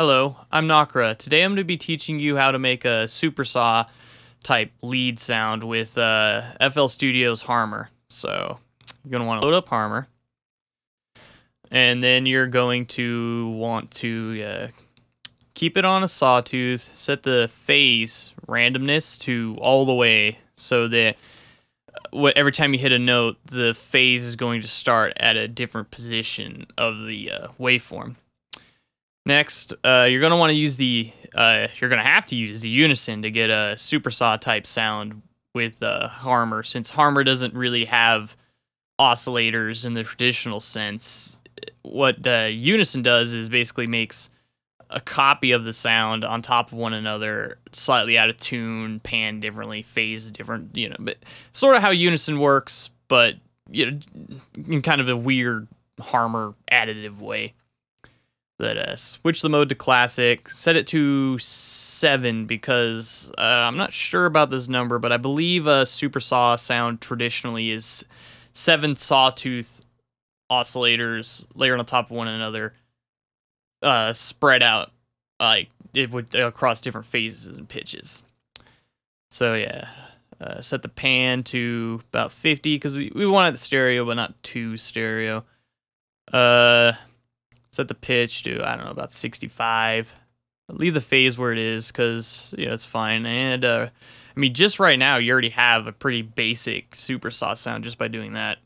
Hello, I'm Nakura. Today I'm going to be teaching you how to make a supersaw type lead sound with uh, FL Studio's Harmor. So you're going to want to load up Harmor. And then you're going to want to uh, keep it on a sawtooth, set the phase randomness to all the way so that what every time you hit a note, the phase is going to start at a different position of the uh, waveform. Next, uh, you're going to want to use the, uh, you're going to have to use the unison to get a supersaw type sound with uh, Harmor, since Harmor doesn't really have oscillators in the traditional sense. What uh, unison does is basically makes a copy of the sound on top of one another, slightly out of tune, pan differently, phase different, you know, but sort of how unison works, but you know, in kind of a weird Harmor additive way. But uh, switch the mode to classic, set it to seven because uh, I'm not sure about this number, but I believe a super saw sound traditionally is seven sawtooth oscillators layered on top of one another uh, spread out like it would across different phases and pitches. So yeah, uh, set the pan to about 50 because we, we wanted the stereo but not too stereo. Uh, set the pitch to I don't know about 65. Leave the phase where it is because you know it's fine. And uh, I mean just right now you already have a pretty basic super saw sound just by doing that.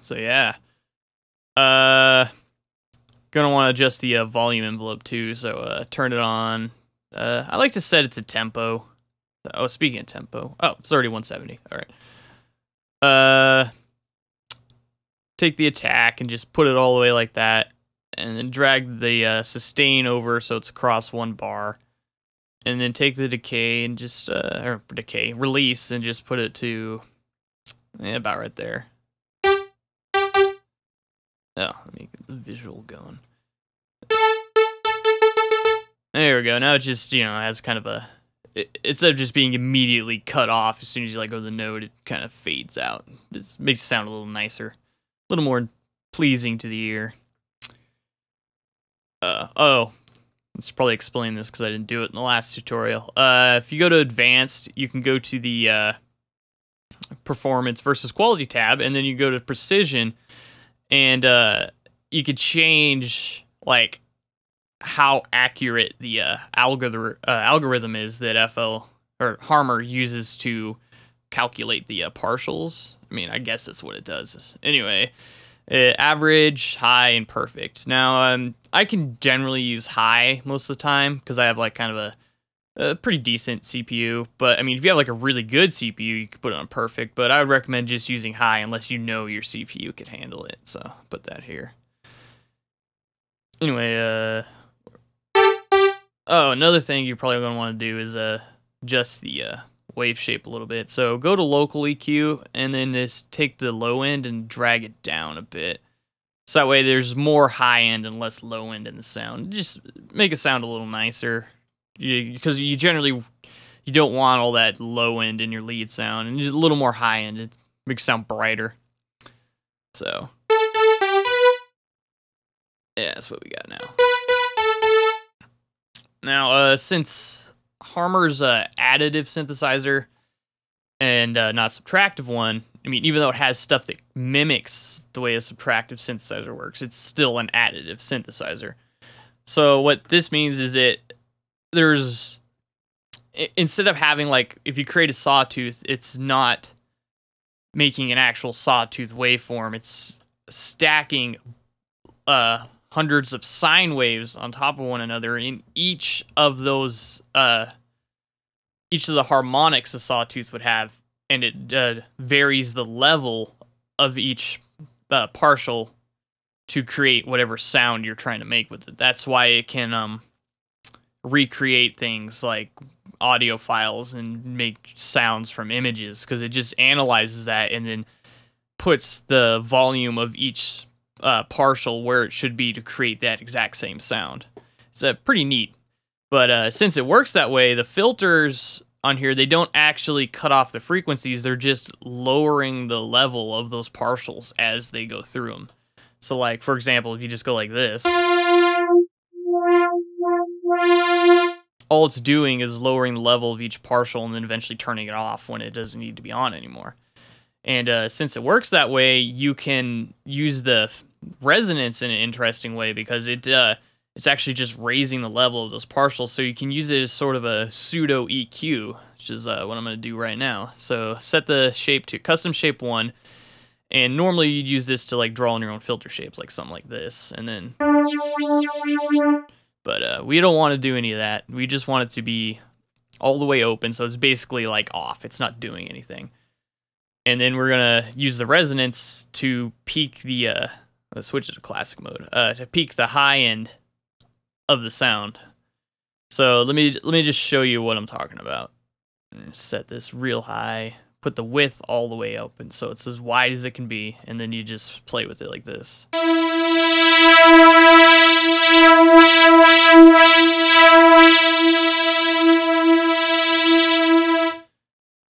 So yeah. Uh gonna want to adjust the uh, volume envelope too, so uh turn it on. Uh I like to set it to tempo. Oh, speaking of tempo. Oh, it's already 170. All right. Uh take the attack and just put it all the way like that and then drag the uh, sustain over so it's across one bar and then take the decay and just uh or decay release and just put it to yeah, about right there Oh, let me get the visual going. There we go. Now it just, you know, has kind of a... Instead of just being immediately cut off as soon as you let go of the node, it kind of fades out. It makes it sound a little nicer. A little more pleasing to the ear. Uh, oh, I should probably explain this because I didn't do it in the last tutorial. Uh, if you go to advanced, you can go to the uh, performance versus quality tab, and then you go to precision, and uh, you could change like how accurate the uh, algorithm uh, algorithm is that FL or Harmor uses to calculate the uh, partials. I mean, I guess that's what it does. Anyway, uh, average, high, and perfect. Now, um, I can generally use high most of the time because I have like kind of a a pretty decent CPU. But I mean, if you have like a really good CPU, you could put it on perfect. But I would recommend just using high unless you know your CPU could handle it. So put that here. Anyway, uh, oh, another thing you're probably gonna want to do is uh, adjust the uh, wave shape a little bit. So go to local EQ and then just take the low end and drag it down a bit. So that way there's more high end and less low end in the sound. Just make it sound a little nicer because you, you, generally you don't want all that low end in your lead sound and just a little more high end it makes it sound brighter so yeah that's what we got now now uh since harmor's a additive synthesizer and uh, not subtractive one i mean even though it has stuff that mimics the way a subtractive synthesizer works it's still an additive synthesizer so what this means is it there's instead of having like if you create a sawtooth, it's not making an actual sawtooth waveform. It's stacking uh hundreds of sine waves on top of one another in each of those uh each of the harmonics a sawtooth would have and it uh, varies the level of each uh, partial to create whatever sound you're trying to make with it. That's why it can um recreate things like audio files and make sounds from images because it just analyzes that and then puts the volume of each uh, partial where it should be to create that exact same sound. It's uh, pretty neat. But uh, since it works that way, the filters on here, they don't actually cut off the frequencies. They're just lowering the level of those partials as they go through them. So like for example, if you just go like this, all it's doing is lowering the level of each partial and then eventually turning it off when it doesn't need to be on anymore. And uh, since it works that way, you can use the resonance in an interesting way because it uh, it's actually just raising the level of those partials. So you can use it as sort of a pseudo EQ, which is uh, what I'm going to do right now. So set the shape to custom shape one. And normally you'd use this to like draw in your own filter shapes, like something like this. And then, but uh, we don't want to do any of that. We just want it to be all the way open. So it's basically like off. It's not doing anything. And then we're to use the resonance to peak the, uh, let's switch it to classic mode, uh, to peak the high end of the sound. So let me let me just show you what I'm talking about. Set this real high, put the width all the way open so it's as wide as it can be, and then you just play with it like this.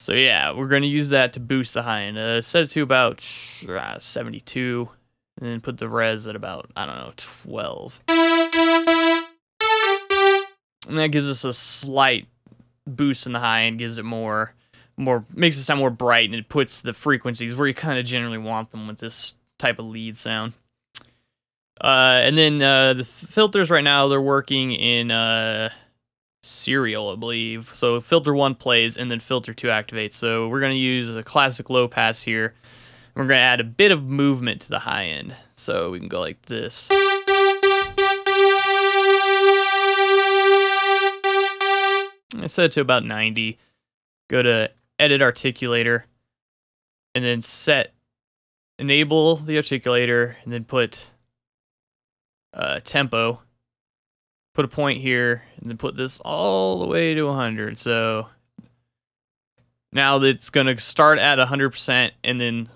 So yeah, we're going to use that to boost the high end. Uh, set it to about uh, 72, and then put the res at about, I don't know, 12. And that gives us a slight boost in the high end, gives it more, more makes it sound more bright, and it puts the frequencies where you kind of generally want them with this type of lead sound. Uh, and then uh, the filters right now they're working in uh, serial, I believe. So filter one plays, and then filter two activates. So we're gonna use a classic low pass here. We're gonna add a bit of movement to the high end. So we can go like this. I set it to about 90. Go to edit articulator and then set enable the articulator and then put uh, tempo. Put a point here and then put this all the way to 100. So now it's going to start at 100% and then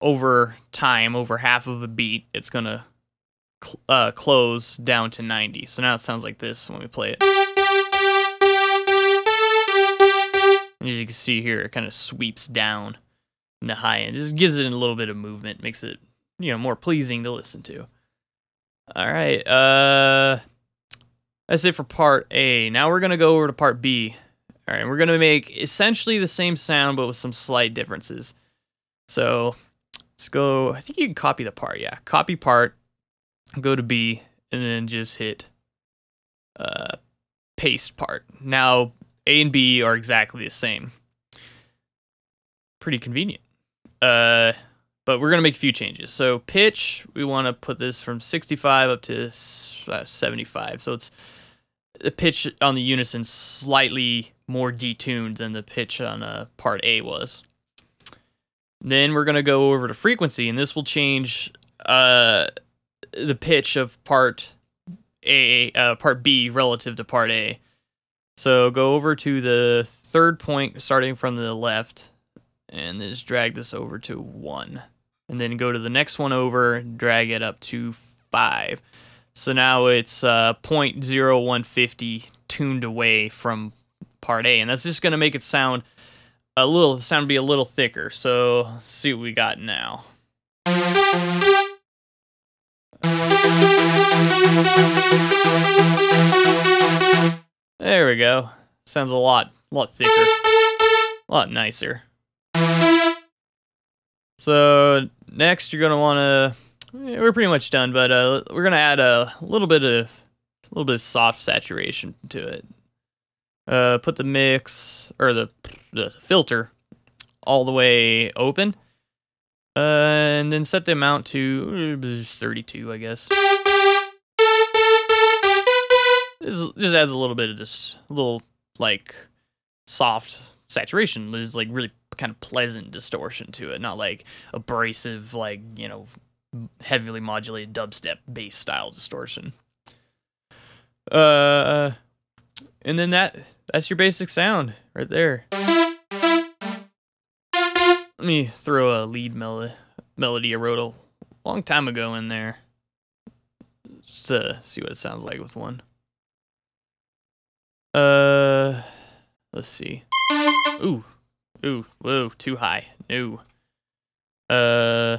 over time, over half of a beat, it's going to cl uh, close down to 90. So now it sounds like this when we play it. as you can see here, it kind of sweeps down in the high end. Just gives it a little bit of movement, makes it, you know, more pleasing to listen to. All right, uh, that's it for part A. Now we're gonna go over to part B. All right, we're gonna make essentially the same sound, but with some slight differences. So let's go. I think you can copy the part. Yeah, copy part. Go to B, and then just hit uh, paste part. Now a and B are exactly the same. Pretty convenient. Uh, but we're going to make a few changes. So pitch, we want to put this from 65 up to uh, 75. So it's the pitch on the unison slightly more detuned than the pitch on uh, part A was. Then we're going to go over to frequency, and this will change uh, the pitch of part A, uh, part B relative to part A. So go over to the third point starting from the left and then just drag this over to 1. And then go to the next one over, drag it up to 5. So now it's uh, 0.0150 tuned away from part A. And that's just going to make it sound a little, sound be a little thicker. So see what we got now. There we go. Sounds a lot, lot thicker, a lot nicer. So next, you're gonna want to. We're pretty much done, but uh, we're gonna add a little bit of, a little bit of soft saturation to it. Uh, put the mix or the the filter all the way open, uh, and then set the amount to uh, 32, I guess. This just adds a little bit of this little like soft saturation. There's like really kind of pleasant distortion to it, not like abrasive, like you know, heavily modulated dubstep bass style distortion. Uh, and then that that's your basic sound right there. Let me throw a lead mel melody I wrote a long time ago in there, just to see what it sounds like with one. Uh, let's see. Ooh, ooh, whoa, too high. No. Uh,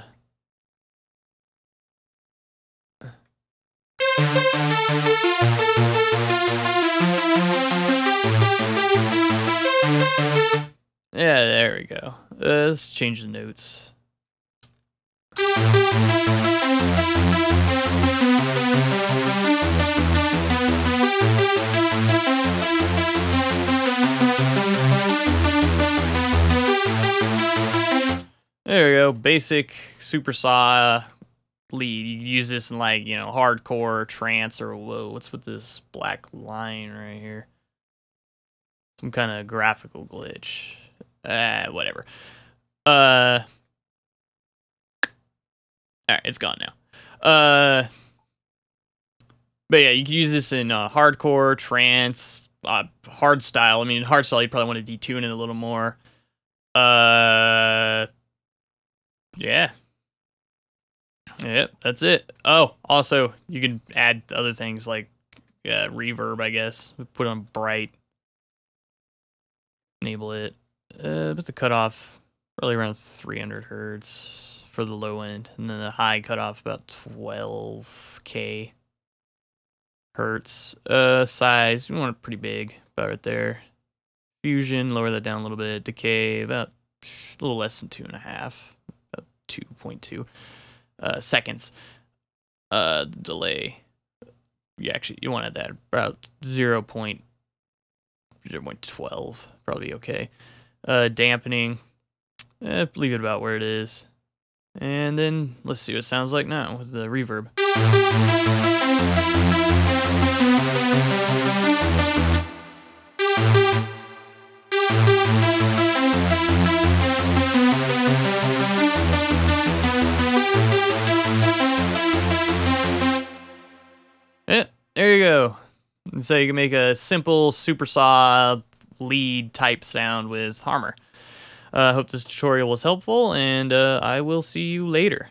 Yeah, there we go. Uh, let's change the notes. There we go. Basic super saw lead. You use this in like, you know, hardcore, trance, or whoa, what's with this black line right here? Some kind of graphical glitch. Uh, whatever. Uh, all right, it's gone now. Uh, but yeah, you can use this in uh, hardcore, trance, uh, hard style. I mean, hard style, you probably want to detune it a little more. Uh, yeah. Yep, that's it. Oh, also, you can add other things like uh, reverb, I guess. Put on bright. Enable it. Uh, but the cutoff probably around 300 hertz for the low end, and then the high cutoff about 12k hertz. Uh, size we want it pretty big, about right there. Fusion, lower that down a little bit. Decay about a little less than two and a half, about 2.2 uh, seconds. Uh, delay. You actually you wanted that about 0. 0.12, probably okay. Uh, dampening, eh, leave it about where it is. And then let's see what it sounds like now with the reverb. So you can make a simple super saw lead type sound with Harmor. I uh, hope this tutorial was helpful, and uh, I will see you later.